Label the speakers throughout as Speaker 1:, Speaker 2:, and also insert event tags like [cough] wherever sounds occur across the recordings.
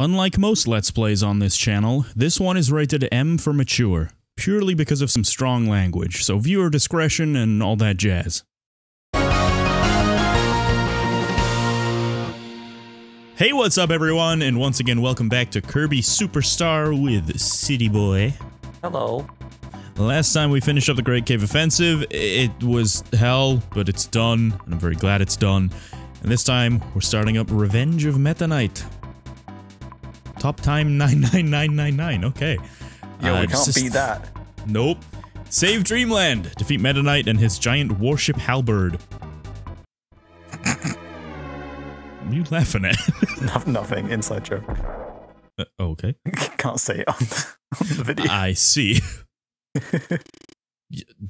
Speaker 1: Unlike most Let's Plays on this channel, this one is rated M for mature, purely because of some strong language, so viewer discretion and all that jazz. Hey, what's up everyone, and once again welcome back to Kirby Super Star with City Boy.
Speaker 2: Hello.
Speaker 1: Last time we finished up the Great Cave Offensive, it was hell, but it's done, and I'm very glad it's done. And this time, we're starting up Revenge of Meta Knight. Top time 99999, okay.
Speaker 2: Yeah,
Speaker 1: Uh,
Speaker 2: we can't beat that.
Speaker 1: Nope. Save Dreamland! Defeat Meta Knight and his giant warship halberd. what are you laughing at? [laughs]
Speaker 2: No- Nothing. Inside joke.
Speaker 1: Uh, okay. [laughs]
Speaker 2: can't say it on the, on the video.
Speaker 1: I see. [laughs]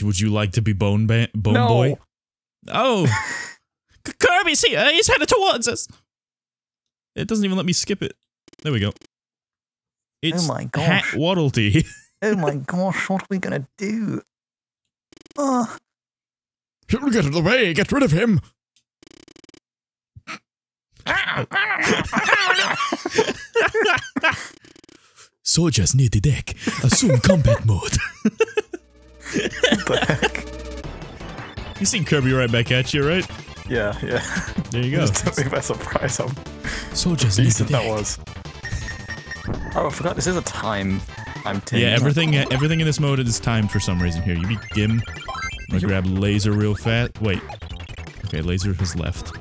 Speaker 1: Would you like to be Bone, ba- bone
Speaker 2: no.
Speaker 1: Boy? Oh! K- Kirby's here! He's headed towards us! It doesn't even let me skip it. There we go. It's
Speaker 2: my
Speaker 1: Hat
Speaker 2: gosh.
Speaker 1: Waddle-Dee. [laughs]
Speaker 2: Oh my gosh, what are we gonna do? Uh,
Speaker 1: Get out of the way! Get rid of him! [laughs] Soldiers near the deck. Assume combat mode. You seen Kirby right back at you, right?
Speaker 2: Yeah, yeah.
Speaker 1: There you go. [laughs]
Speaker 2: Just took me by surprise how
Speaker 1: Soldiers near the deck.
Speaker 2: that was. Oh, I forgot this is a time. I'm taking.
Speaker 1: Yeah, everything everything in this mode is timed for some reason here. You beat Gim. I'm gonna grab laser real fast. Wait. Okay, laser has left.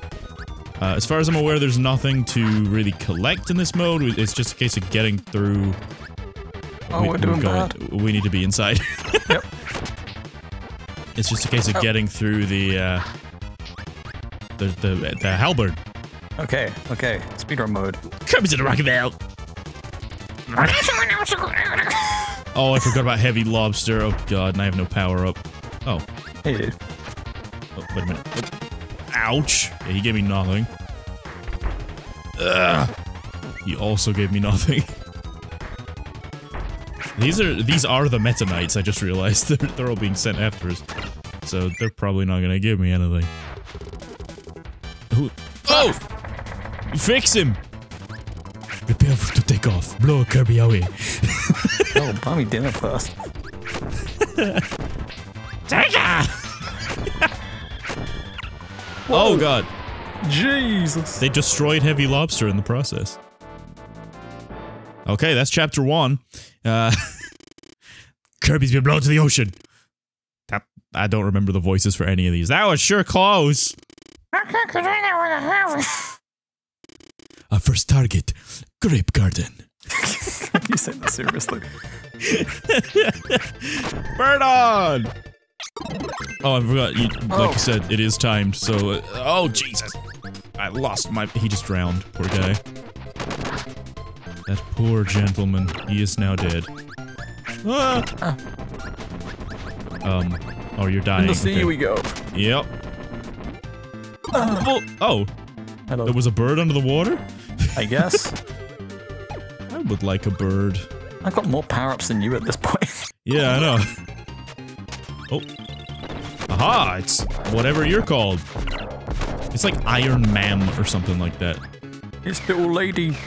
Speaker 1: Uh, as far as I'm aware, there's nothing to really collect in this mode. It's just a case of getting through.
Speaker 2: Oh,
Speaker 1: We-
Speaker 2: we're doing
Speaker 1: going-
Speaker 2: bad.
Speaker 1: We need to be inside. [laughs]
Speaker 2: Yep.
Speaker 1: It's just a case of
Speaker 2: Oh.
Speaker 1: getting through the, uh, the, the, the halberd.
Speaker 2: Okay, okay. Speedrun mode.
Speaker 1: Kirby's in the rocket belt. [laughs] Oh, I forgot about heavy lobster. Oh god, and I have no power up. Oh,
Speaker 2: Hey,
Speaker 1: oh wait a minute. Ouch. Yeah, he gave me nothing. Ugh. He also gave me nothing. [laughs] These are these are the Meta Knights. I just realized [laughs] they're they're all being sent after us, so they're probably not gonna give me anything. Who? Oh! Fix him! Prepare for to take off. Blow Kirby away. [laughs]
Speaker 2: Oh, buy me dinner first. [laughs]
Speaker 1: take [laughs] Oh god,
Speaker 2: Jesus.
Speaker 1: they destroyed Heavy Lobster in the process. Okay, that's chapter one. Uh, Kirby's been blown to the ocean. That, I don't remember the voices for any of these. That was sure close. Our first target, Grape Garden. [laughs]
Speaker 2: you said that seriously. [laughs]
Speaker 1: Burn on! Oh, I forgot. You, like
Speaker 2: Oh.
Speaker 1: you said, it is timed. So, uh, oh Jesus! I lost my. He just drowned. Poor guy. That poor gentleman. He is now dead. Ah! Um. Oh, you're dying.
Speaker 2: In the sea
Speaker 1: okay.
Speaker 2: we go.
Speaker 1: Yep. Oh, oh,
Speaker 2: Hello.
Speaker 1: there was a bird under the water.
Speaker 2: I guess. [laughs]
Speaker 1: Would like a bird.
Speaker 2: I've got more power-ups than you at this point. [laughs]
Speaker 1: Yeah, I know. Oh. Aha, it's whatever you're called. It's like Iron Man or something like that.
Speaker 2: This little lady.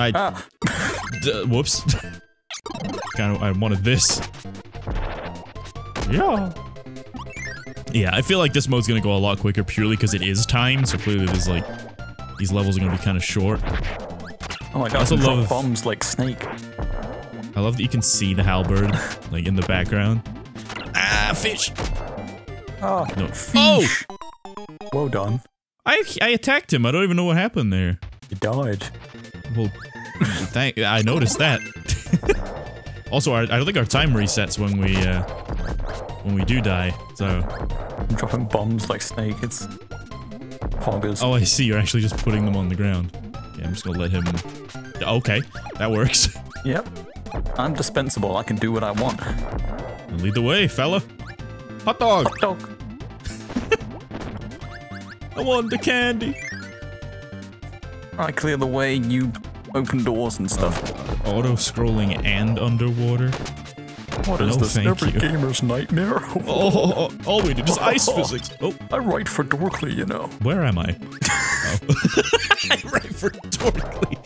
Speaker 1: I,
Speaker 2: Ah, [laughs]
Speaker 1: whoops. [laughs] kind of, I wanted this. Yeah. Yeah, I feel like this mode's gonna go a lot quicker purely because it is timed, so clearly there's like, these levels are gonna be kind of short.
Speaker 2: Oh my god,
Speaker 1: also
Speaker 2: I drop
Speaker 1: love-
Speaker 2: bombs like Snake.
Speaker 1: I love that you can see the halberd, like in the background. Ah, fish!
Speaker 2: Oh,
Speaker 1: No. Oh!
Speaker 2: fish. Well done.
Speaker 1: I, I attacked him, I don't even know what happened there.
Speaker 2: You died.
Speaker 1: Well, thank. I noticed that. [laughs] also, our, I don't think our time resets when we uh, when we do die. So,
Speaker 2: I'm dropping bombs like Snake. It's poggers.
Speaker 1: oh, I see. You're actually just putting them on the ground. Okay, I'm just gonna let him. Okay, that works. [laughs]
Speaker 2: Yep. I'm dispensable. I can do what I want.
Speaker 1: Lead the way, fella. Hot dog.
Speaker 2: Hot dog. [laughs]
Speaker 1: I want the candy.
Speaker 2: I clear the way. You open doors and stuff.
Speaker 1: Uh, Auto scrolling and underwater.
Speaker 2: What is
Speaker 1: no,
Speaker 2: this? Every
Speaker 1: you.
Speaker 2: gamer's nightmare. [laughs]
Speaker 1: Oh, oh, oh, all we did is ice physics. Oh,
Speaker 2: I write for Dorkly, you know.
Speaker 1: where am I? Oh. I write for Dorkly.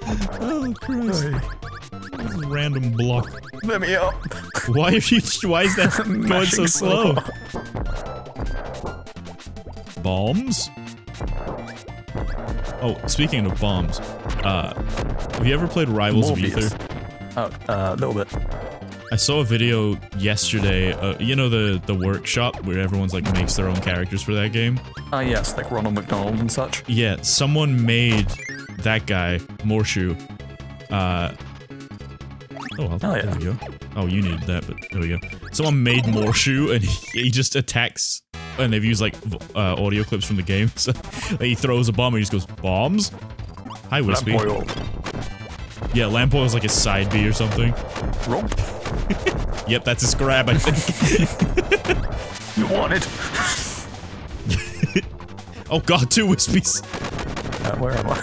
Speaker 1: [laughs] oh Christ! This is random block.
Speaker 2: Let me up.
Speaker 1: Why are you? Why is that [laughs] going so slow?
Speaker 2: slow.
Speaker 1: Bombs. Oh, speaking of bombs, uh, have you ever played Rivals of Aether?
Speaker 2: Oh, uh, a little bit.
Speaker 1: I saw a video yesterday. Uh, you know the the workshop where everyone's like makes their own characters for that game.
Speaker 2: Ah, yes, like Ronald McDonald and such.
Speaker 1: Yeah, someone made that guy Morshu. Uh. Oh, well,
Speaker 2: Oh,
Speaker 1: there
Speaker 2: yeah.
Speaker 1: we go. Oh, you needed that, but there we go. Someone made Morshu, and [laughs] he, he just attacks. And they've used like uh, audio clips from the game. [laughs] So he throws a bomb and he just goes bombs. Hi, Wispy.
Speaker 2: Lamp oil.
Speaker 1: Yeah, lamp oil is like his side B or something. [laughs] Yep, that's his grab. I think. [laughs]
Speaker 2: You wanted. [laughs]
Speaker 1: oh god, two Wispies.
Speaker 2: Uh, where am I?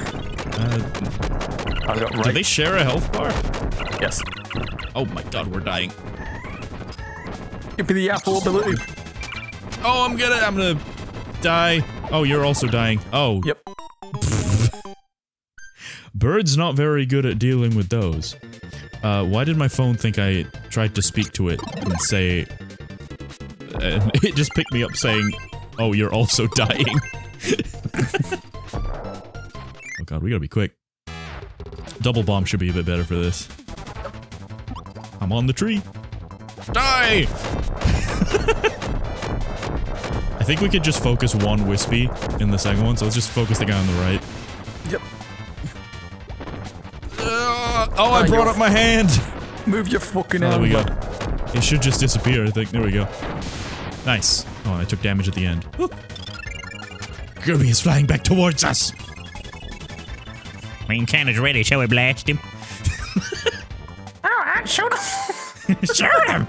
Speaker 1: Uh,
Speaker 2: I got
Speaker 1: do they share a health bar?
Speaker 2: Yes.
Speaker 1: Oh my god, we're dying.
Speaker 2: Give me the apple ability.
Speaker 1: Oh, I'm gonna, I'm gonna die. Oh, you're also dying. Oh,
Speaker 2: Yep.
Speaker 1: Bird's not very good at dealing with those. Uh, why did my phone think I tried to speak to it and say... And [laughs] it just picked me up saying, oh, you're also [laughs] dying. [laughs] oh god, we gotta be quick. Double bomb should be a bit better for this. I'm on the tree. Die! I think we could just focus one Wispy in the second one, so let's just focus the guy on the right.
Speaker 2: Yep.
Speaker 1: Uh, oh, I
Speaker 2: Ah,
Speaker 1: brought up my hand!
Speaker 2: Move your fucking
Speaker 1: Oh, there we go. It should just disappear, I think. There we go. Nice. Oh, I took damage at the end. Kirby is flying back towards us!
Speaker 3: Main cannon's ready, shall we blast him?
Speaker 2: Alright, shoot him.
Speaker 3: Shoot him!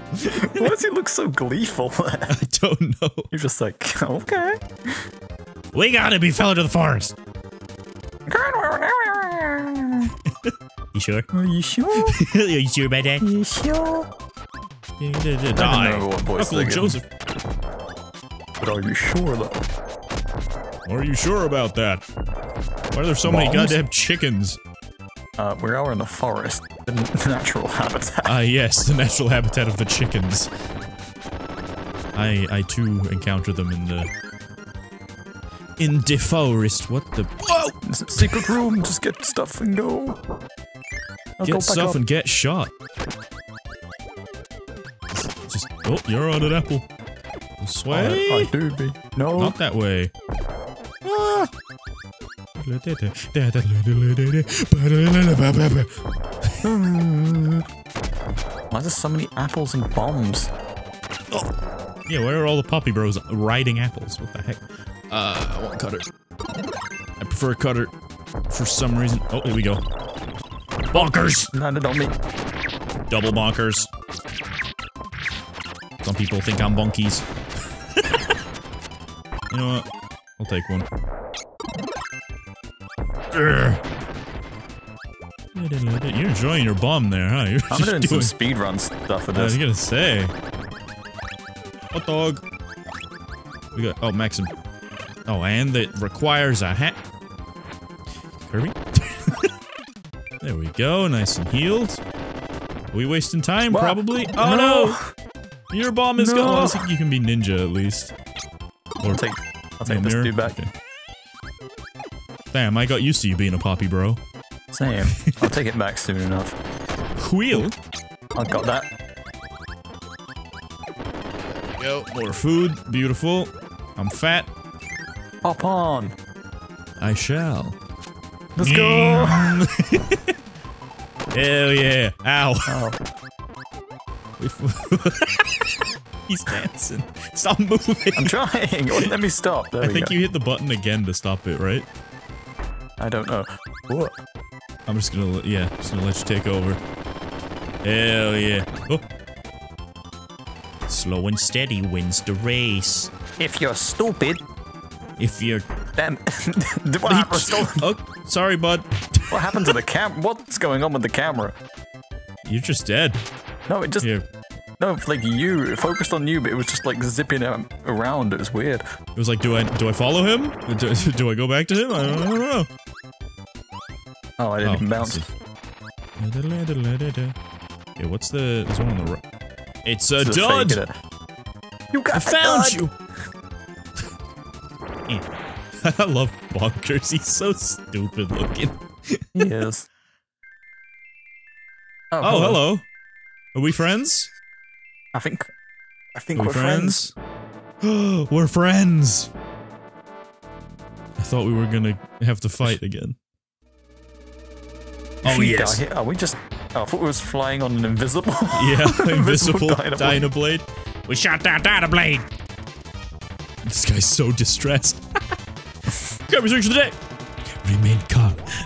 Speaker 2: Why does he look so gleeful? [laughs]
Speaker 1: I don't know.
Speaker 2: You're just like, okay.
Speaker 3: We gotta be fell into the forest. You sure?
Speaker 2: Are you sure? [laughs]
Speaker 3: Are you sure about that?
Speaker 2: you sure?
Speaker 1: Die.
Speaker 2: I don't know what voice
Speaker 1: Uncle
Speaker 2: they're giving.
Speaker 1: Joseph.
Speaker 2: But are you sure though?
Speaker 1: Are you sure about that? Why are there so many goddamn chickens?
Speaker 2: Uh, we are in the forest, the natural habitat.
Speaker 1: Ah, yes, the natural habitat of the chickens. I I too encounter them in the in the forest. What the? Whoa!
Speaker 2: It's a secret room. Just get stuff and go. I'll
Speaker 1: Get stuff
Speaker 2: up.
Speaker 1: and get shot. Just, just oh, you're on an apple. This way?
Speaker 2: I, I do be. No.
Speaker 1: Not that way. Ah.
Speaker 2: Why is there so many apples and bombs?
Speaker 1: Yeah, where are all the puppy bros riding apples? What the heck? Uh, I want cutter. I prefer cutter for some reason. Oh, here we go. Bonkers!
Speaker 2: Landed on me.
Speaker 1: Double bonkers. Some people think I'm bonkies. [laughs] you know what? I'll take one. Urgh. You're enjoying your bomb there, huh? You're
Speaker 2: I'm
Speaker 1: just
Speaker 2: doing some speedrun stuff with
Speaker 1: I was
Speaker 2: this.
Speaker 1: gonna say. Hot dog. We got. Oh, Maxim. Oh, and it requires a hat. Go. Nice and healed. Are we wasting time? Probably. Oh no! Your bomb is
Speaker 2: No.
Speaker 1: gone. Well, I think you can be ninja at least. Or
Speaker 2: I'll take, I'll take
Speaker 1: no
Speaker 2: this dude back.
Speaker 1: Okay. Damn, I got used to you being a poppy bro.
Speaker 2: Same. [laughs] I'll take it back soon enough.
Speaker 1: Wheel.
Speaker 2: I got that.
Speaker 1: Go. More food. Beautiful. I'm fat.
Speaker 2: Hop on.
Speaker 1: I shall.
Speaker 2: Let's go. Mm. [laughs] [laughs]
Speaker 1: Hell yeah. Ow.
Speaker 2: Oh, [laughs]
Speaker 1: He's dancing. Stop moving.
Speaker 2: I'm trying. Let me stop. There
Speaker 1: I think
Speaker 2: go.
Speaker 1: you hit the button again to stop it, right?
Speaker 2: I don't know. What?
Speaker 1: I'm just gonna, let- yeah, just gonna let you take over. Hell yeah. Oh.
Speaker 3: Slow and steady wins the race.
Speaker 2: If you're stupid,
Speaker 1: If you're.
Speaker 2: then [laughs] what happened? [laughs] to-
Speaker 1: Oh, sorry, bud.
Speaker 2: What happened to the cam? What's going on with the camera?
Speaker 1: You're just dead.
Speaker 2: No, it just
Speaker 1: Here.
Speaker 2: no, like you. It focused on you, but it was just like zipping around. It was weird.
Speaker 1: It was like, do I do I follow him? Do, [laughs] do I go back to him? I don't know.
Speaker 2: Oh, I didn't even oh, bounce.
Speaker 1: Okay, what's the... There's one on the right. It's a
Speaker 2: Just
Speaker 1: dud!
Speaker 2: it. You got
Speaker 1: I found
Speaker 2: dud.
Speaker 1: you! [laughs] [laughs] I love Bonkers. He's so stupid looking.
Speaker 2: Yes. Oh,
Speaker 1: Oh, hello. Are we friends?
Speaker 2: I think. I think
Speaker 1: Are we
Speaker 2: we're friends.
Speaker 1: friends? [gasps] we're friends! I thought we were gonna have to fight again. [laughs] Oh,
Speaker 2: Should
Speaker 1: yes.
Speaker 2: die? Are we just? Oh, I thought we was flying on an invisible. [laughs] [laughs]
Speaker 1: Yeah, invisible
Speaker 2: Dynablade.
Speaker 1: Dynablade.
Speaker 3: We shot down Data Blade.
Speaker 1: This guy's so distressed. Kirby's reached the deck. Remain calm.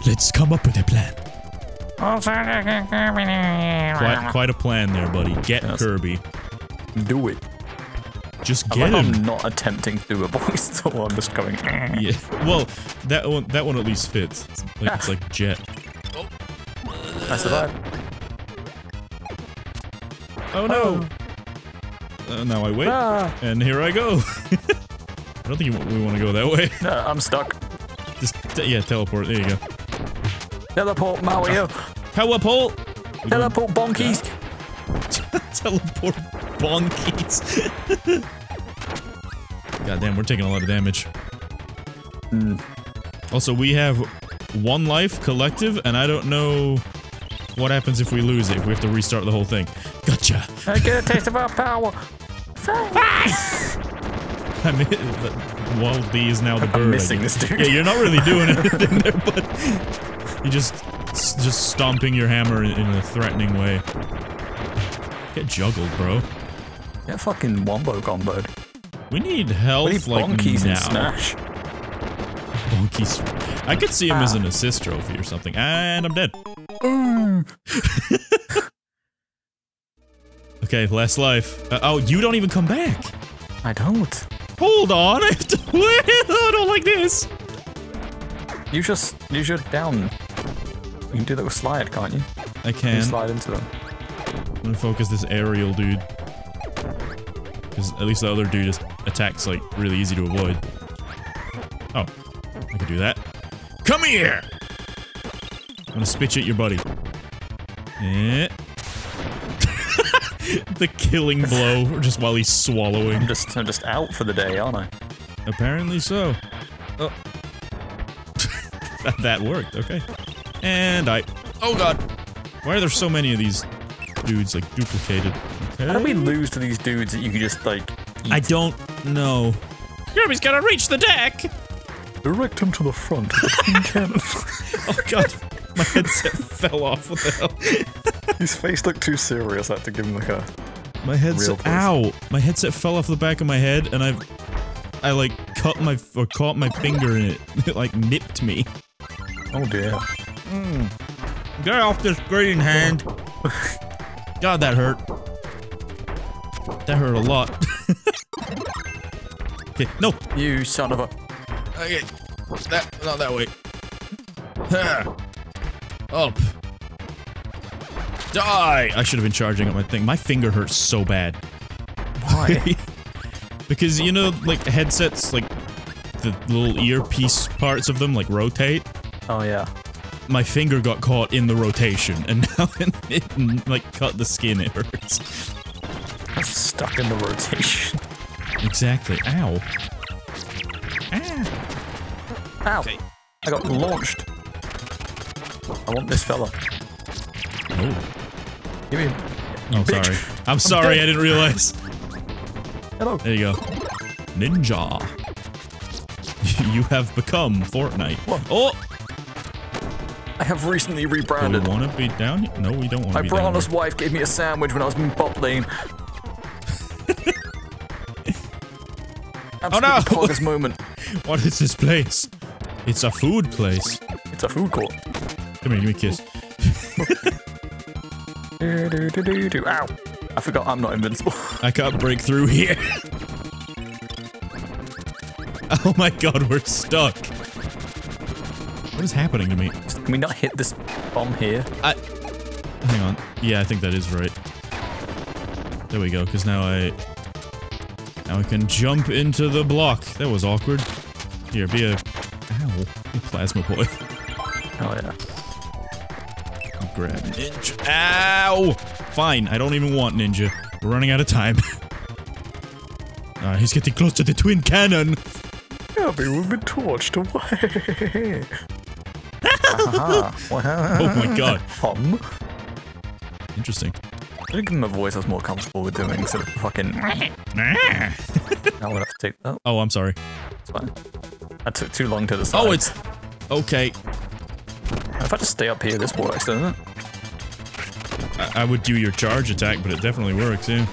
Speaker 1: Let's come up with a plan. Quite, quite a plan there, buddy. Get
Speaker 2: Yes.
Speaker 1: Kirby.
Speaker 2: Do it.
Speaker 1: Just
Speaker 2: I
Speaker 1: get
Speaker 2: like
Speaker 1: him.
Speaker 2: I'm not attempting to do a [laughs] voice, so I'm just going. [laughs]
Speaker 1: Yeah. Well, that one that one at least fits. It's like, it's like Jet.
Speaker 2: I survived.
Speaker 1: Oh no. Uh, now I wait,
Speaker 2: Ah,
Speaker 1: and here I go. [laughs] I don't think we want to go that way.
Speaker 2: no, I'm stuck.
Speaker 1: Just yeah, teleport. There you go.
Speaker 2: Teleport Mario.
Speaker 1: Teleport.
Speaker 2: Teleport Bonkies. [laughs]
Speaker 1: teleport bonkies. [laughs] God damn, we're taking a lot of damage.
Speaker 2: Hmm.
Speaker 1: Also, we have one life collective, and I don't know what happens if we lose it, if we have to restart the whole thing. Gotcha.
Speaker 2: I get a taste of our power. [laughs]
Speaker 1: I mean, Wild D is now the bird. I'm
Speaker 2: missing this dude.
Speaker 1: Yeah, you're not really doing anything there, but you just just stomping your hammer in, in a threatening way. Get juggled, bro.
Speaker 2: Yeah, fucking wombo comboed.
Speaker 1: We need health
Speaker 2: We need
Speaker 1: like
Speaker 2: bonkies
Speaker 1: now.
Speaker 2: and Smash.
Speaker 1: Bonkies. I could see him as
Speaker 2: Ah.
Speaker 1: an assist trophy or something. And I'm dead. [laughs] Okay, last life. Uh, oh, you don't even come back.
Speaker 2: I don't.
Speaker 1: Hold on, [laughs] I have to wait. I don't like this.
Speaker 2: You just you your down. You can do that with slide, can't you?
Speaker 1: I
Speaker 2: You
Speaker 1: can.
Speaker 2: slide into them.
Speaker 1: I'm gonna focus this aerial dude. Because at least the other dude just attacks like really easy to avoid. Oh, I can do that. Come here! I'm gonna spit at your buddy. Eh. [laughs] the killing blow, just while he's swallowing.
Speaker 2: I'm just I'm just out for the day, aren't I?
Speaker 1: Apparently so. Oh. [laughs] that, that worked, okay. And I. Oh god! Why are there so many of these dudes, like, duplicated? Okay.
Speaker 2: How do we lose to these dudes that you can just like eat?
Speaker 1: I don't know. Kirby's gotta reach the deck!
Speaker 2: direct him to the front with a twin cannon.
Speaker 1: Oh god, my headset fell off. What the hell?
Speaker 2: His face looked too serious. I had to give him like a.
Speaker 1: My headset. Ow! My headset fell off the back of my head, and I, I like cut my or caught my finger in it. [laughs] It like nipped me.
Speaker 2: Oh dear. Mm.
Speaker 1: Get off this green hand! [laughs] God, that hurt. That hurt a lot. [laughs] okay, no.
Speaker 2: You son of a.
Speaker 1: Okay, that not that way. Up. Oh. Die! I should have been charging up my thing. My finger hurts so bad.
Speaker 2: Why? [laughs]
Speaker 1: because you know, like headsets, like the little earpiece parts of them, like rotate.
Speaker 2: oh yeah.
Speaker 1: My finger got caught in the rotation, and [laughs] now it, it like cut the skin. It hurts.
Speaker 2: I'm stuck in the rotation.
Speaker 1: Exactly. Ow. Ah.
Speaker 2: Ow!
Speaker 1: Okay.
Speaker 2: I got launched. I want this fella.
Speaker 1: Oh.
Speaker 2: Give me.
Speaker 1: Oh,
Speaker 2: bitch.
Speaker 1: sorry. [laughs] I'm sorry.
Speaker 2: dead.
Speaker 1: I didn't realize.
Speaker 2: Hello.
Speaker 1: There you go. Ninja. [laughs] you have become Fortnite.
Speaker 2: What?
Speaker 1: Oh!
Speaker 2: I have recently
Speaker 1: Do we want to be down here? No, we don't want
Speaker 2: My
Speaker 1: to be down
Speaker 2: brother's wife gave me a sandwich when I was in bot lane. [laughs]
Speaker 1: Oh, no.
Speaker 2: Poggers moment. [laughs]
Speaker 1: What is this place? It's a food place.
Speaker 2: It's a food court.
Speaker 1: Come here, give me a kiss.
Speaker 2: Do, do, do, do, do. Ow! I forgot I'm not invincible. [laughs]
Speaker 1: I can't break through here. oh my god, we're stuck. What is happening to me?
Speaker 2: Can we not hit this bomb here?
Speaker 1: I. Hang on. Yeah, I think that is right. There we go, because now I. Now I can jump into the block. That was awkward. Here, be a. Ow. A plasma boy. [laughs]
Speaker 2: Oh yeah.
Speaker 1: grab Ninja. Ow! Fine, I don't even want Ninja. We're running out of time. [laughs] Uh, he's getting close to the twin cannon.
Speaker 2: Abby, we've been torched [laughs] away. Aha. [laughs]
Speaker 1: Oh my god.
Speaker 2: Hum.
Speaker 1: Interesting.
Speaker 2: I think him a voice I was more comfortable with doing instead of fucking. I'm gonna have to take. Oh,
Speaker 1: Oh, I'm sorry.
Speaker 2: it's fine. I took too long to decide.
Speaker 1: Oh, it's... Okay.
Speaker 2: If I just stay up here, this works, doesn't it?
Speaker 1: I, I would do your charge attack, but it definitely works, yeah.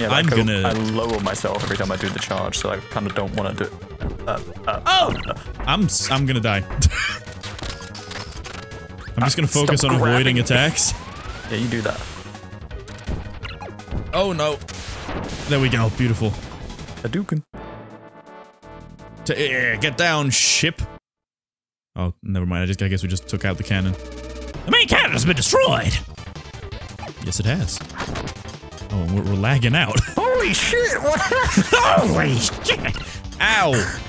Speaker 2: Yeah,
Speaker 1: I'm
Speaker 2: I-
Speaker 1: gonna-
Speaker 2: I lower myself every time I do the charge, so I kind of don't want to do it. Uh, uh,
Speaker 1: Oh!
Speaker 2: uh,
Speaker 1: I'm s- I'm gonna die. [laughs] I'm just gonna
Speaker 2: Stop
Speaker 1: focus on avoiding attacks. [laughs]
Speaker 2: yeah, you do that.
Speaker 1: Oh no. There we go. Beautiful.
Speaker 2: Hadouken.
Speaker 1: T get down, ship. Oh, never mind. I just I guess we just took out the cannon.
Speaker 3: The main cannon has been destroyed.
Speaker 1: Yes, it has. Oh, and we're, we're lagging out. [laughs]
Speaker 2: Holy shit! What? [laughs]
Speaker 3: Holy shit!
Speaker 1: Ow!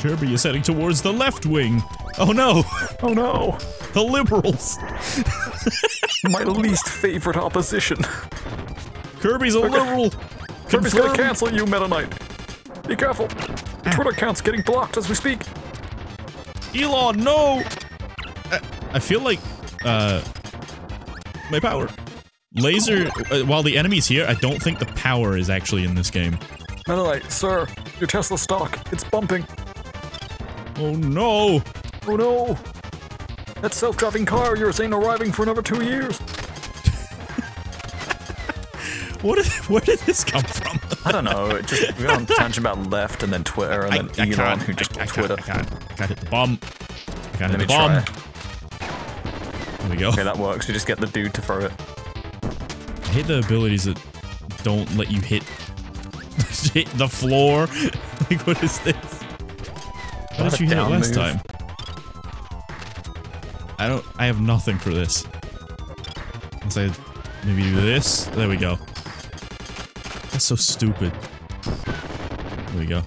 Speaker 1: Kirby is heading towards the left wing. Oh no,
Speaker 2: Oh no!
Speaker 1: the liberals.
Speaker 2: My least favorite opposition.
Speaker 1: Kirby's a liberal.
Speaker 2: Kirby's gonna cancel you, Meta Knight. Be careful. Twitter account's getting blocked as we speak.
Speaker 1: Elon, no! I, I feel like, uh, my power. Laser, uh, while the enemy's here, I don't think the power is actually in this game.
Speaker 2: Meta Knight, sir, your Tesla stock, it's bumping.
Speaker 1: Oh no!
Speaker 2: Oh no! That self-driving car yours ain't arriving for another two years. [laughs]
Speaker 1: What did, where did this come from?
Speaker 2: I don't know. It just we went on [laughs] tangent about left and then Twitter and
Speaker 1: I,
Speaker 2: then
Speaker 1: I
Speaker 2: Elon
Speaker 1: can't,
Speaker 2: who just
Speaker 1: I, I
Speaker 2: put
Speaker 1: can't,
Speaker 2: Twitter.
Speaker 1: I can't, I can't hit the bomb. I can't
Speaker 2: Let
Speaker 1: hit the bomb.
Speaker 2: try.
Speaker 1: There we go.
Speaker 2: Okay, that works. We just get the dude to throw it.
Speaker 1: I hate the abilities that don't let you hit hit [laughs] the floor. like, what is this? How did you hit it last
Speaker 2: move.
Speaker 1: time? I don't. I have nothing for this. Unless I maybe do this. There we go. That's so stupid. There we go.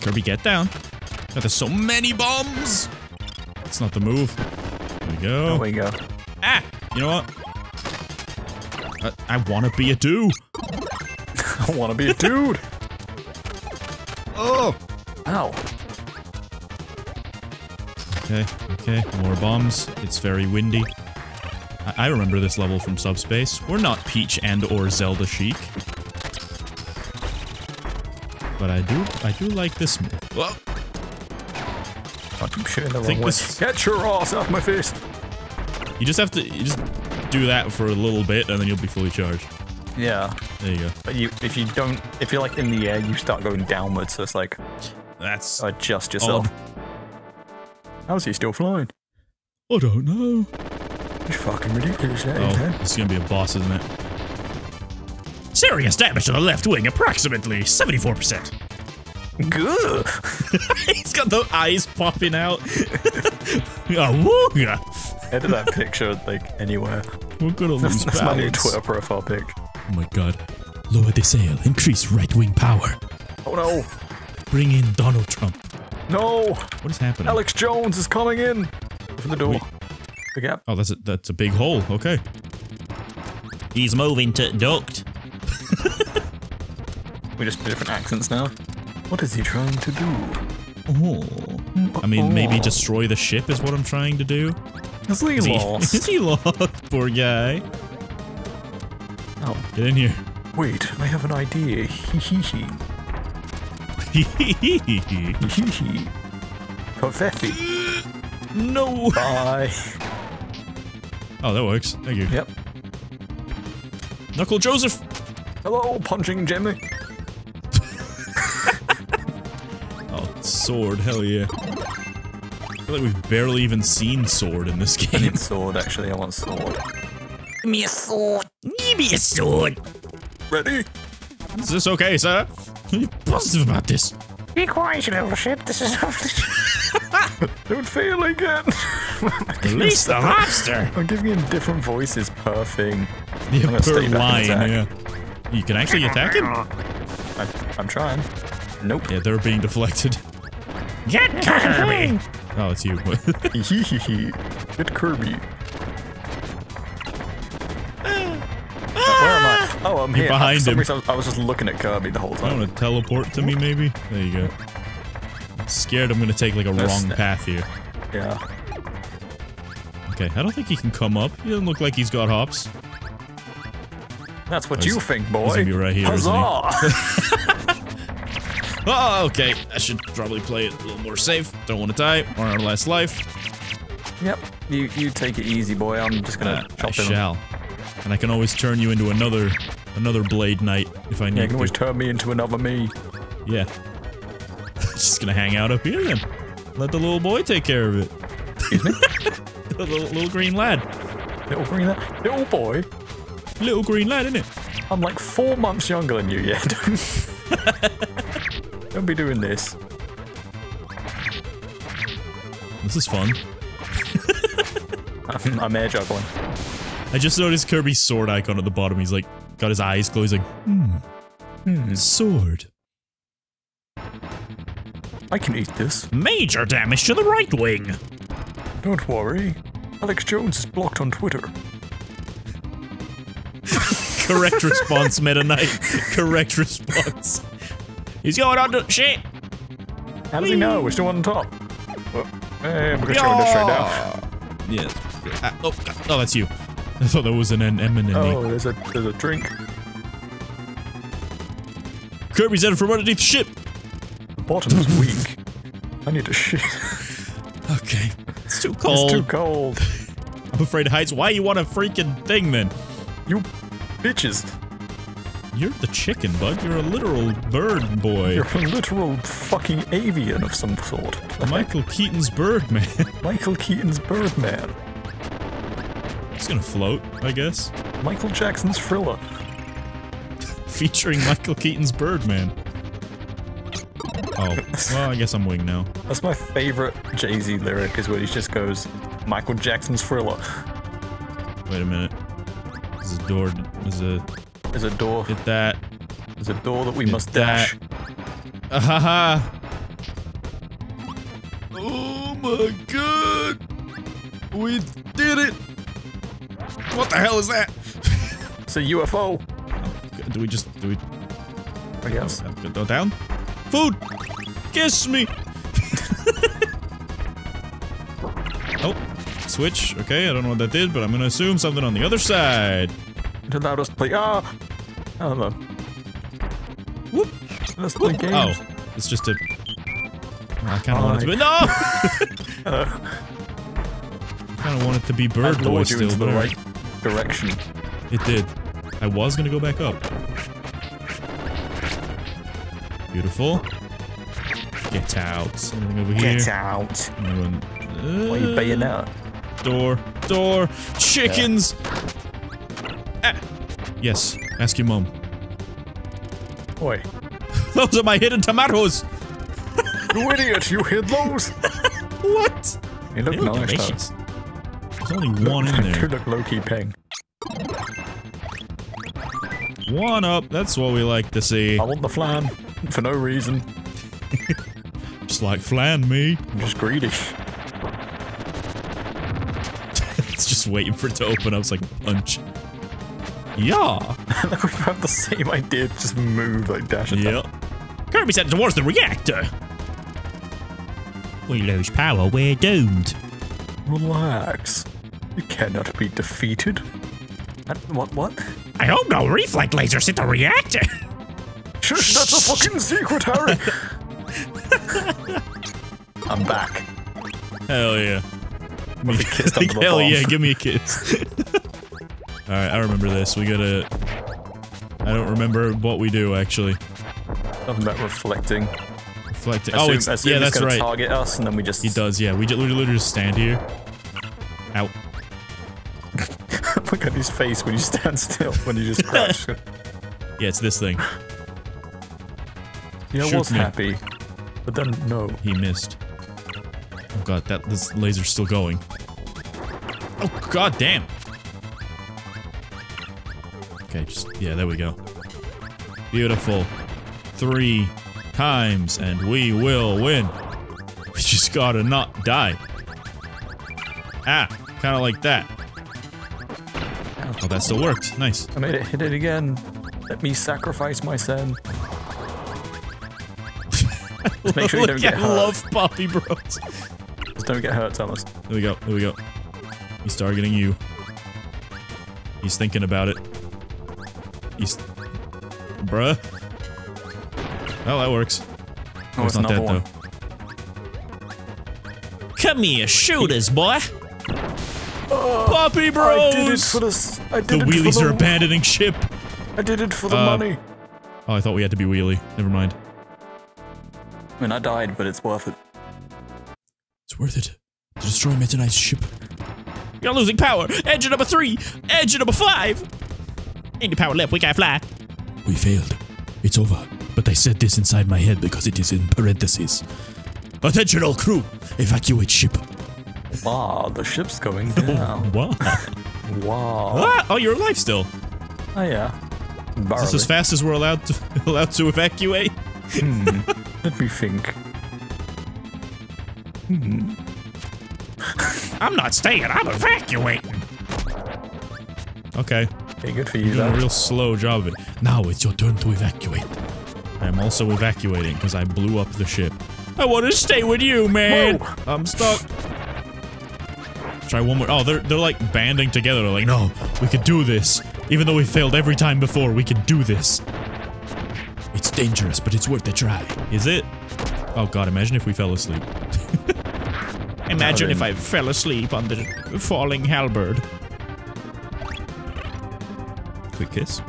Speaker 1: Kirby, get down. God, there's so many bombs. That's not the move. There we go.
Speaker 2: There we go.
Speaker 1: Ah! You know what? I, I want to be a dude. [laughs]
Speaker 2: I want to be a dude. [laughs]
Speaker 1: Oh!
Speaker 2: Ow.
Speaker 1: Okay, okay, more bombs. It's very windy. I, I remember this level from Subspace. We're not Peach and or Zelda chic. But I do, I do like this move. Whoa.
Speaker 2: I'm sure the
Speaker 1: Think
Speaker 2: wrong way.
Speaker 1: this-
Speaker 2: Get your ass off my face.
Speaker 1: You just have to, you just do that for a little bit and then you'll be fully charged.
Speaker 2: Yeah,
Speaker 1: There you go.
Speaker 2: but you if you don't if you're like in the air, you start going downwards. So it's like
Speaker 1: That's,
Speaker 2: adjust yourself. How's he still flying?
Speaker 1: I don't know.
Speaker 2: It's fucking ridiculous, that
Speaker 1: Oh,
Speaker 2: is, man.
Speaker 1: is gonna be a boss, isn't it?
Speaker 3: Serious damage to the left wing, approximately 74%.
Speaker 2: Good. [laughs]
Speaker 1: He's got the eyes popping out. [laughs]
Speaker 3: Awooga.
Speaker 2: Edit that picture like anywhere.
Speaker 1: We're gonna
Speaker 2: That's,
Speaker 1: lose
Speaker 2: that's my new. Twitter profile pic.
Speaker 1: Oh my god. Lower the sail. Increase right-wing power.
Speaker 2: Oh no,
Speaker 1: Bring in Donald Trump.
Speaker 2: No!
Speaker 1: What is happening?
Speaker 2: Alex Jones is coming in from the door.
Speaker 1: Wait.
Speaker 2: The gap.
Speaker 1: Oh, that's a, that's a big hole. Okay.
Speaker 3: He's moving to duct. [laughs]
Speaker 2: We just do different accents now. What is he trying to do?
Speaker 1: Oh. I mean, maybe destroy the ship is what I'm trying to do.
Speaker 2: Is he
Speaker 1: Is he, [laughs]
Speaker 2: lost?
Speaker 1: is he lost? Poor guy.
Speaker 2: Oh,
Speaker 1: Get in here.
Speaker 2: wait, I have an idea. [laughs] Hee hee hee. Hee hee hee. Confetti.
Speaker 1: no.
Speaker 2: Bye.
Speaker 1: Oh, that works. Thank you.
Speaker 2: Yep.
Speaker 1: Knuckle Joseph.
Speaker 2: Hello, punching Jimmy. [laughs]
Speaker 1: Oh, sword. Hell yeah. I feel like we've barely even seen sword in this game.
Speaker 2: I need sword, actually. I want sword.
Speaker 3: Give me a sword. Give me a sword.
Speaker 2: Ready?
Speaker 1: Is this okay, sir? Are you positive about this?
Speaker 3: Be quiet, you little shit. This is [laughs]
Speaker 2: Don't fail again.
Speaker 3: Release the monster.
Speaker 2: I'm giving him different voices per thing.
Speaker 1: Yeah,
Speaker 2: gonna
Speaker 1: per line, yeah. You can actually attack him?
Speaker 2: I, I'm trying. Nope.
Speaker 1: Yeah, they're being deflected.
Speaker 3: Get Kirby.
Speaker 1: Oh, it's you. [laughs] [laughs]
Speaker 2: Get Kirby. Oh, I'm here.
Speaker 1: behind
Speaker 2: For some
Speaker 1: him.
Speaker 2: reason, I was- just looking at Kirby the whole time.
Speaker 1: I want to teleport to me, maybe? There you go. I'm scared I'm gonna take like a wrong path here.
Speaker 2: Yeah.
Speaker 1: Okay, I don't think he can come up. He doesn't look like he's got hops.
Speaker 2: That's what
Speaker 1: Oh,
Speaker 2: you think, boy.
Speaker 1: he's gonna be right here, isn't he?
Speaker 2: Huzzah! [laughs] [laughs]
Speaker 1: Oh, okay. I should probably play it a little more safe. Don't want to die. Or our last life.
Speaker 2: yep. You you take it easy, boy. I'm just gonna
Speaker 1: Uh, I
Speaker 2: chop him.
Speaker 1: shall. And I can always turn you into another another blade knight if I need.
Speaker 2: Yeah, you can always turn me into another me.
Speaker 1: Yeah. [laughs] Just gonna hang out up here then. Let the little boy take care of it.
Speaker 2: Excuse me? [laughs]
Speaker 1: the little, little green lad.
Speaker 2: little green lad? little boy.
Speaker 1: Little green lad, isn't it?
Speaker 2: I'm like four months younger than you. Yeah. Don't, [laughs] don't be doing this.
Speaker 1: This is fun.
Speaker 2: I'm, I'm air juggling.
Speaker 1: I just noticed Kirby's sword icon at the bottom. He's like, got his eyes closed, He's like, hmm.
Speaker 2: Hmm.
Speaker 1: Sword.
Speaker 2: I can eat this.
Speaker 1: Major damage to the right wing.
Speaker 2: Don't worry. Alex Jones is blocked on Twitter. [laughs]
Speaker 1: Correct response, Meta Knight. Correct response. He's going on to shit.
Speaker 2: How does he know? We're still on top. Well, eh, we're just going this straight down.
Speaker 1: Yes. Ah, oh, oh, that's you. I thought that was an eminent.
Speaker 2: Oh, there's a there's a drink.
Speaker 1: Kirby's out from underneath the ship.
Speaker 2: The bottom's weak. I need to shit. [laughs]
Speaker 1: Okay. It's too cold.
Speaker 2: It's too cold. [laughs]
Speaker 1: I'm afraid heights. Why you want a freaking thing then?
Speaker 2: You bitches.
Speaker 1: You're the chicken, bud. You're a literal bird boy.
Speaker 2: You're a literal fucking avian of some sort.
Speaker 1: Michael Keaton's bird, man. [laughs]
Speaker 2: Michael Keaton's Birdman.
Speaker 1: He's gonna float, I guess.
Speaker 2: Michael Jackson's Thriller. [laughs]
Speaker 1: Featuring Michael Keaton's Birdman. Oh, [laughs] well, I guess I'm wing now.
Speaker 2: That's my favorite Jay Z lyric, is where he just goes, Michael Jackson's Thriller.
Speaker 1: Wait a minute. There's a door. There's a.
Speaker 2: There's a door.
Speaker 1: Hit that.
Speaker 2: There's a door that we must
Speaker 1: that.
Speaker 2: dash.
Speaker 1: Ah ha ha! Oh my god! We did it! What the hell is that?
Speaker 2: It's a UFO.
Speaker 1: Do we just. Do we.
Speaker 2: I guess.
Speaker 1: Go down? Food! Kiss me! [laughs] oh, switch. Okay, I don't know what that did, but I'm gonna assume something on the other side.
Speaker 2: It allowed us to play. Ah! I don't know.
Speaker 1: Whoop!
Speaker 2: Let's play
Speaker 1: Whoop.
Speaker 2: games.
Speaker 1: Oh, it's just a. I kind of want it to be. No! [laughs] [laughs]
Speaker 2: Uh,
Speaker 1: I kind of want it to be Bird Boy still, but
Speaker 2: direction.
Speaker 1: it did. I was gonna go back up. Beautiful. Get out. Anything over here?
Speaker 2: Get out.
Speaker 1: I'm
Speaker 2: Why are you baying out?
Speaker 1: Door. Door. Chickens. Ah. Yes. Ask your mom.
Speaker 2: Boy. [laughs]
Speaker 1: Those are my hidden tomatoes.
Speaker 2: You idiot! You hid those! [laughs]
Speaker 1: What?
Speaker 2: They look
Speaker 1: They look
Speaker 2: nice,
Speaker 1: delicious. There's only one in there. [laughs]
Speaker 2: look low-key ping.
Speaker 1: One up. That's what we like to see.
Speaker 2: I want the flan. For no reason.
Speaker 1: Just like flan me.
Speaker 2: I'm just greedy. [laughs]
Speaker 1: It's just waiting for it to open up. It's like a punch. Yeah. [laughs]
Speaker 2: Look, we have the same idea. Just move, like dash attack.
Speaker 1: Yep. Kirby's heading towards the reactor. We lose power, we're doomed.
Speaker 2: Relax. You cannot be defeated. What? What?
Speaker 1: I hope no reflect lasers hit the reactor. [laughs]
Speaker 2: Shush! That's a fucking secret, Harry. [laughs] I'm back.
Speaker 1: Hell yeah.
Speaker 2: Must be kissed under the
Speaker 1: Hell
Speaker 2: palm.
Speaker 1: yeah, give me a kiss. [laughs] Alright, I remember this. We gotta. I don't remember what we do actually.
Speaker 2: Something about reflecting.
Speaker 1: Reflecting.
Speaker 2: Assume,
Speaker 1: oh, it's yeah,
Speaker 2: he's
Speaker 1: that's
Speaker 2: gonna
Speaker 1: right.
Speaker 2: Target us, and then we just.
Speaker 1: He does. Yeah, we ju- literally just stand here.
Speaker 2: Look at his face when you stand still. When you just [laughs] crouch.
Speaker 1: Yeah, it's this thing.
Speaker 2: yeah, I
Speaker 1: Shoot
Speaker 2: was
Speaker 1: me.
Speaker 2: happy, but then no.
Speaker 1: He missed. Oh god, that this laser's still going. Oh god damn. Okay, just yeah, there we go. Beautiful. Three times and we will win. We just gotta not die. Ah, kind of like that. Oh, that still worked. Nice.
Speaker 2: I made it hit it again. Let me sacrifice my son. [laughs] Just make sure you don't get
Speaker 1: I
Speaker 2: hurt.
Speaker 1: love Poppy Bros.
Speaker 2: Just don't get hurt, Thomas.
Speaker 1: Here we go. Here we go. He's targeting you. He's thinking about it. He's... Bruh. Well, that works.
Speaker 2: Oh, it's
Speaker 1: not dead,
Speaker 2: one.
Speaker 1: though.
Speaker 3: Come here, shoot us, boy.
Speaker 1: Poppy
Speaker 2: I
Speaker 1: Bros!
Speaker 2: did it for the. s- I
Speaker 1: the
Speaker 2: did it
Speaker 1: wheelies
Speaker 2: for
Speaker 1: are abandoning ship.
Speaker 2: I did it for the
Speaker 1: Uh,
Speaker 2: money.
Speaker 1: Oh, I thought we had to be wheelie. Never mind.
Speaker 2: I mean, I died, but it's worth it.
Speaker 1: It's worth it. To destroy Meta Knight's ship.
Speaker 3: You're losing power. Engine number three. Engine number five. Any power left, we can't fly.
Speaker 1: We failed. It's over. But I said this inside my head because it is in parentheses. Attention all crew! Evacuate ship.
Speaker 2: Wow, the ship's going [laughs] down.
Speaker 1: wow.
Speaker 2: wow.
Speaker 1: ah, oh, you're alive still.
Speaker 2: Oh yeah.
Speaker 1: Is this as fast as we're allowed to [laughs] allowed to evacuate? [laughs]
Speaker 2: Let me think.
Speaker 3: I'm not staying. I'm evacuating.
Speaker 1: Okay.
Speaker 2: Okay, good for you.
Speaker 1: You're doing a real slow job of it. Now it's your turn to evacuate. I am also evacuating because I blew up the ship. I want to stay with you, man.
Speaker 2: Whoa.
Speaker 1: I'm stuck. Try one more. Oh, they're they're like banding together. They're like, no, we can do this. Even though we failed every time before, we can do this. It's dangerous, but it's worth a try. Is it? Oh god, imagine if we fell asleep. [laughs]
Speaker 3: Imagine if I fell asleep on the falling halberd.
Speaker 1: Quick kiss.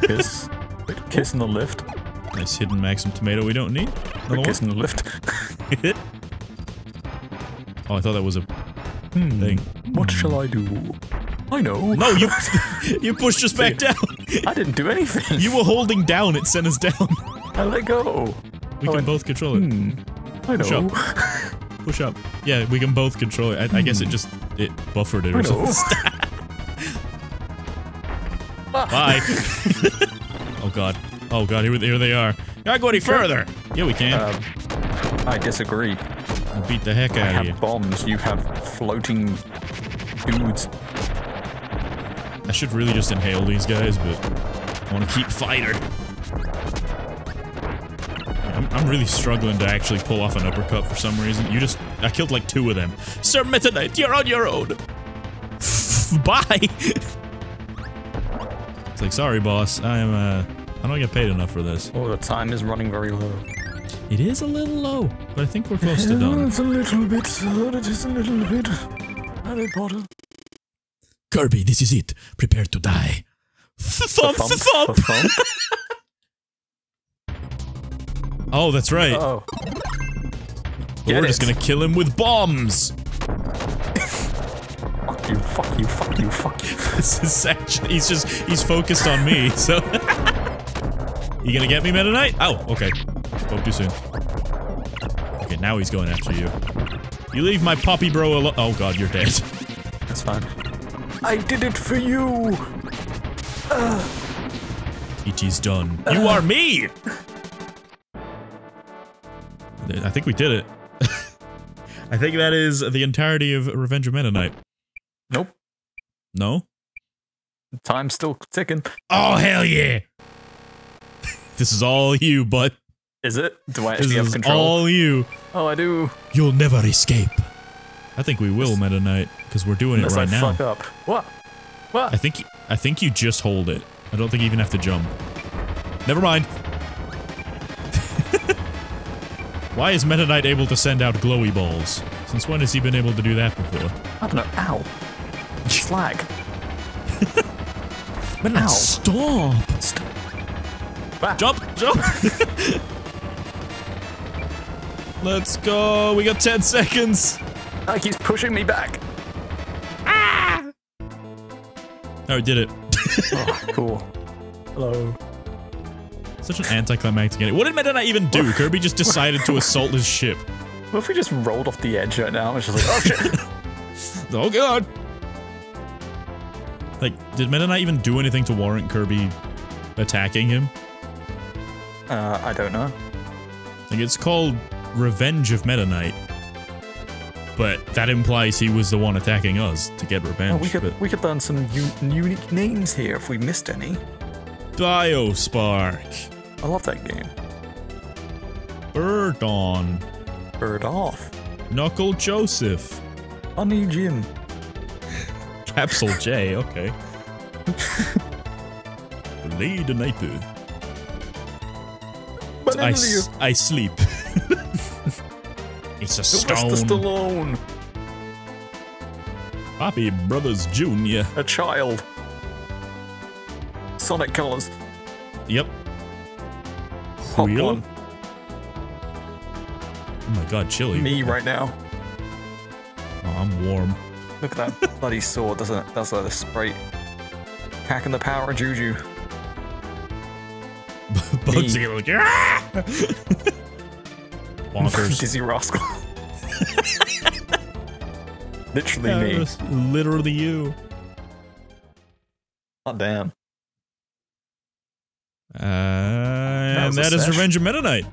Speaker 2: Kiss. Wait, kiss in the lift.
Speaker 1: Nice hidden Maxim tomato we don't need. Another one?
Speaker 2: Kiss in the lift. [laughs]
Speaker 1: oh, I thought that was a Hmm. thing.
Speaker 2: what shall I do? I know.
Speaker 1: No, you [laughs] [laughs] you pushed us back down.
Speaker 2: I didn't do anything.
Speaker 1: You were holding down. It sent us down. [laughs]
Speaker 2: I let go.
Speaker 1: We
Speaker 2: Oh,
Speaker 1: can
Speaker 2: and-
Speaker 1: both control it. Hmm.
Speaker 2: I know.
Speaker 1: Push up. Push up. Yeah, we can both control it. I, I guess it hmm. just it buffered it or
Speaker 2: I know.
Speaker 1: something. Bye. Ah. oh god. Oh god. Here, here they are. Can't go any further. Yeah, we can.
Speaker 2: Um, I disagree.
Speaker 1: We'll beat the heck
Speaker 2: I
Speaker 1: out of you.
Speaker 2: have bombs. You have floating dudes.
Speaker 1: I should really just inhale these guys, but I want to keep fighter. I'm, I'm really struggling to actually pull off an uppercut for some reason. You just, I killed like two of them. Sir Meta Knight, you're on your own. [laughs] Bye. it's like, sorry, boss. I'm, uh, I don't get paid enough for this.
Speaker 2: Oh, the time is running very low.
Speaker 1: It is a little low, but I think we're close to done.
Speaker 2: It's a little bit, sir. It is a little bit. Harry Potter.
Speaker 1: Kirby, this is it. Prepare to die. Thump,
Speaker 2: Thump,
Speaker 1: thump.
Speaker 2: thump. [laughs]
Speaker 1: Oh, that's right.
Speaker 2: Oh.
Speaker 1: We're
Speaker 2: Get
Speaker 1: just gonna kill him with bombs.
Speaker 2: Fuck you, fuck you, fuck you, fuck you. [laughs]
Speaker 1: This is actually, he's just, he's focused on me, so. [laughs] you gonna get me, Meta Knight? Oh, okay. Spoke too soon. Okay, now he's going after you. You leave my poppy bro alone. Oh god, you're dead.
Speaker 2: That's fine. I did it for you!
Speaker 1: Uh. It is done. You uh. are me! I think we did it. [laughs] I think that is the entirety of Revenge of Meta Knight.
Speaker 2: Nope.
Speaker 1: No?
Speaker 2: Time's still ticking.
Speaker 1: Oh, hell yeah! [laughs] this is all you, but
Speaker 2: Is it? Do I
Speaker 1: this
Speaker 2: actually have
Speaker 1: is
Speaker 2: control?
Speaker 1: all you.
Speaker 2: Oh, I do.
Speaker 1: You'll never escape. I think we will, Meta Knight, because we're doing it
Speaker 2: Unless
Speaker 1: right
Speaker 2: I
Speaker 1: now.
Speaker 2: fuck up. What? What?
Speaker 1: I think I think you just hold it. I don't think you even have to jump. Never mind. [laughs] Why is Meta Knight able to send out glowy balls? Since when has he been able to do that before?
Speaker 2: I don't know. Ow. Slag. [laughs]
Speaker 1: Meta Knight, stop!
Speaker 2: St- Ah.
Speaker 1: Jump! Jump! [laughs] Let's go! We got 10 seconds!
Speaker 2: Ah, he's pushing me back.
Speaker 1: Oh, we did it. [laughs]
Speaker 2: Oh, cool. Hello.
Speaker 1: Such an anticlimactic ending. What did Meta Knight even do? Kirby just decided to [laughs] assault his ship.
Speaker 2: What if we just rolled off the edge right now? It's just like, oh shit. [laughs]
Speaker 1: Oh god! Like, did Meta Knight even do anything to warrant Kirby attacking him?
Speaker 2: uh, I don't know.
Speaker 1: Like, it's called Revenge of Meta Knight. but that implies he was the one attacking us to get revenge.
Speaker 2: Oh, we could we could learn some unique names here if we missed any.
Speaker 1: Biospark,
Speaker 2: I love that game.
Speaker 1: Birdon,
Speaker 2: Bird off.
Speaker 1: Knuckle Joseph,
Speaker 2: Honey Jim.
Speaker 1: Capsule J. [laughs] Okay. Sniper.
Speaker 2: But
Speaker 1: I, I sleep. [laughs] [laughs] it's a stone.
Speaker 2: Stallone.
Speaker 1: Poppy Brothers Jr.
Speaker 2: A child. Sonic Colors.
Speaker 1: Yep.
Speaker 2: Hot
Speaker 1: Wheel?
Speaker 2: one.
Speaker 1: Oh my god, chilly.
Speaker 2: Me right now.
Speaker 1: Oh, I'm warm.
Speaker 2: Look at that [laughs] bloody sword, doesn't it? That's like the sprite. Hacking the power of Juju.
Speaker 1: Bugs are like, "Ah!" [laughs] Bonkers. [laughs]
Speaker 2: Dizzee Rascal. [laughs] Literally
Speaker 1: Yeah,
Speaker 2: me.
Speaker 1: that's literally you.
Speaker 2: Oh damn.
Speaker 1: Uh, and
Speaker 2: was a
Speaker 1: that is
Speaker 2: sesh.
Speaker 1: Revenge of Meta Knight.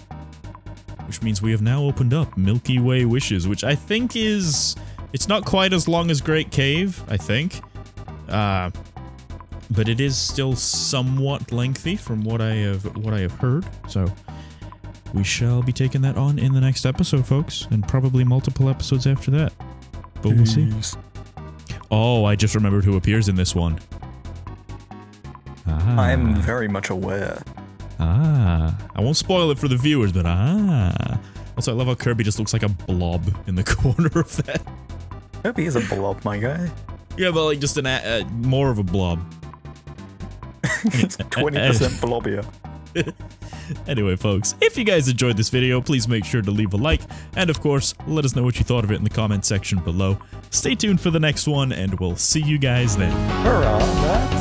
Speaker 1: Which means we have now opened up Milky Way Wishes, which I think is... It's not quite as long as Great Cave, I think. Uh, but it is still somewhat lengthy from what I have what I have heard. So we shall be taking that on in the next episode, folks, and probably multiple episodes after that. But we'll see. Oh, I just remembered who appears in this one. Ah.
Speaker 2: I'm very much aware.
Speaker 1: Ah, I won't spoil it for the viewers, but ah. Also, I love how Kirby just looks like a blob in the [laughs] corner of that.
Speaker 2: Hope he is a blob, my guy.
Speaker 1: Yeah, but like just an a- uh, more of a blob. [laughs]
Speaker 2: It's 20% blobbier. [laughs]
Speaker 1: Anyway, folks, if you guys enjoyed this video, please make sure to leave a like, and of course, let us know what you thought of it in the comment section below. Stay tuned for the next one, and we'll see you guys then.
Speaker 2: Hurrah!